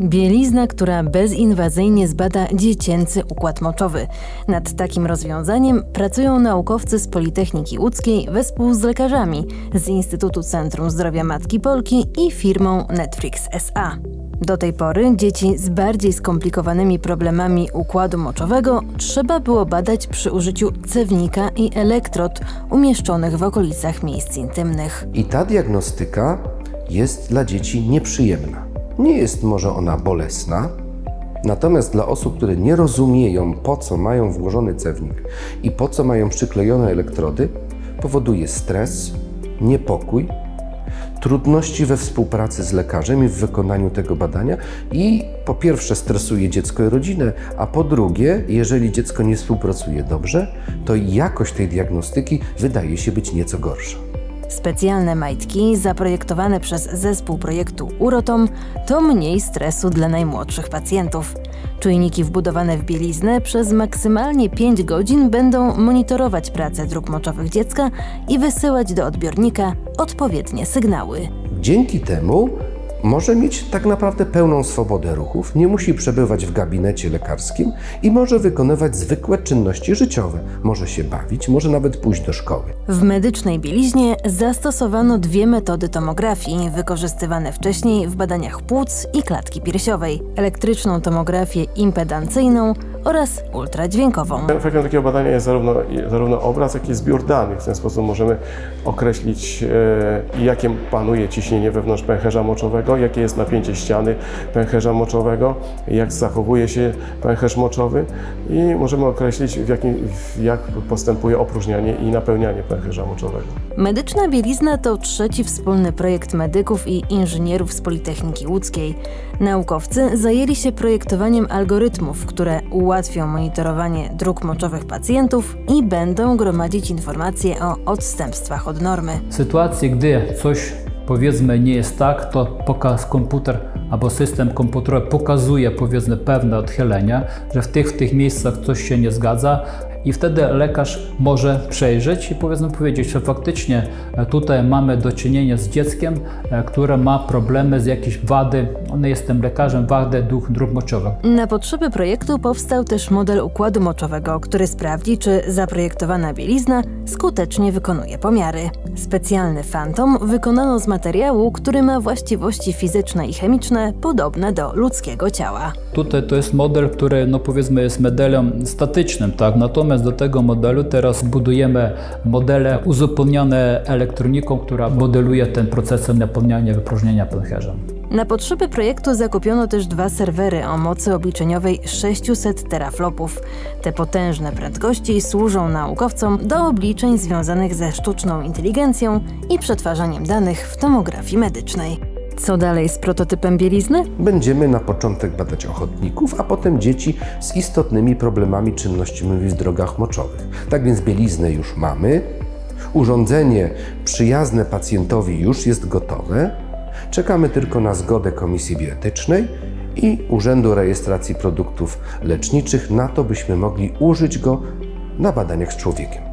Bielizna, która bezinwazyjnie zbada dziecięcy układ moczowy. Nad takim rozwiązaniem pracują naukowcy z Politechniki Łódzkiej wespół z lekarzami z Instytutu Centrum Zdrowia Matki Polki i firmą Netflix SA. Do tej pory dzieci z bardziej skomplikowanymi problemami układu moczowego trzeba było badać przy użyciu cewnika i elektrod umieszczonych w okolicach miejsc intymnych. I ta diagnostyka jest dla dzieci nieprzyjemna. Nie jest może ona bolesna, natomiast dla osób, które nie rozumieją, po co mają włożony cewnik i po co mają przyklejone elektrody, powoduje stres, niepokój, trudności we współpracy z lekarzem i w wykonaniu tego badania i po pierwsze stresuje dziecko i rodzinę, a po drugie, jeżeli dziecko nie współpracuje dobrze, to jakość tej diagnostyki wydaje się być nieco gorsza. Specjalne majtki zaprojektowane przez zespół projektu Urotom to mniej stresu dla najmłodszych pacjentów. Czujniki wbudowane w bieliznę przez maksymalnie 5 godzin będą monitorować pracę dróg moczowych dziecka i wysyłać do odbiornika odpowiednie sygnały. Dzięki temu może mieć tak naprawdę pełną swobodę ruchów, nie musi przebywać w gabinecie lekarskim i może wykonywać zwykłe czynności życiowe. Może się bawić, może nawet pójść do szkoły. W medycznej bieliźnie zastosowano dwie metody tomografii, wykorzystywane wcześniej w badaniach płuc i klatki piersiowej: elektryczną tomografię impedancyjną oraz ultradźwiękową. Efektem takiego badania jest zarówno, zarówno obraz, jak i zbiór danych. W ten sposób możemy określić, e, jakie panuje ciśnienie wewnątrz pęcherza moczowego, jakie jest napięcie ściany pęcherza moczowego, jak zachowuje się pęcherz moczowy i możemy określić, w jakim, jak postępuje opróżnianie i napełnianie pęcherza moczowego. Medyczna bielizna to trzeci wspólny projekt medyków i inżynierów z Politechniki Łódzkiej. Naukowcy zajęli się projektowaniem algorytmów, które ułatwią monitorowanie dróg moczowych pacjentów i będą gromadzić informacje o odstępstwach od normy. W sytuacji, gdy coś powiedzmy nie jest tak, to pokaz komputer albo system komputerowy pokazuje powiedzmy pewne odchylenia, że w tych, w tych miejscach coś się nie zgadza i wtedy lekarz może przejrzeć i powiedzmy powiedzieć, że faktycznie e, tutaj mamy do czynienia z dzieckiem, e, które ma problemy z jakiejś wady, on jestem lekarzem, wady dróg, dróg moczowych. Na potrzeby projektu powstał też model układu moczowego, który sprawdzi, czy zaprojektowana bielizna skutecznie wykonuje pomiary. Specjalny fantom wykonano z materiału, który ma właściwości fizyczne i chemiczne podobne do ludzkiego ciała. Tutaj to jest model, który no powiedzmy jest modelem statycznym, tak? Natomiast do tego modelu teraz budujemy modele uzupełnione elektroniką, która modeluje ten proces napełniania wypróżnienia pęcherza. Na potrzeby projektu zakupiono też dwa serwery o mocy obliczeniowej 600 teraflopów. Te potężne prędkości służą naukowcom do obliczeń związanych ze sztuczną inteligencją i przetwarzaniem danych w tomografii medycznej. Co dalej z prototypem bielizny? Będziemy na początek badać ochotników, a potem dzieci z istotnymi problemami czynnościowymi w drogach moczowych. Tak więc bieliznę już mamy, urządzenie przyjazne pacjentowi już jest gotowe, czekamy tylko na zgodę Komisji Bioetycznej i Urzędu Rejestracji Produktów Leczniczych na to, byśmy mogli użyć go na badaniach z człowiekiem.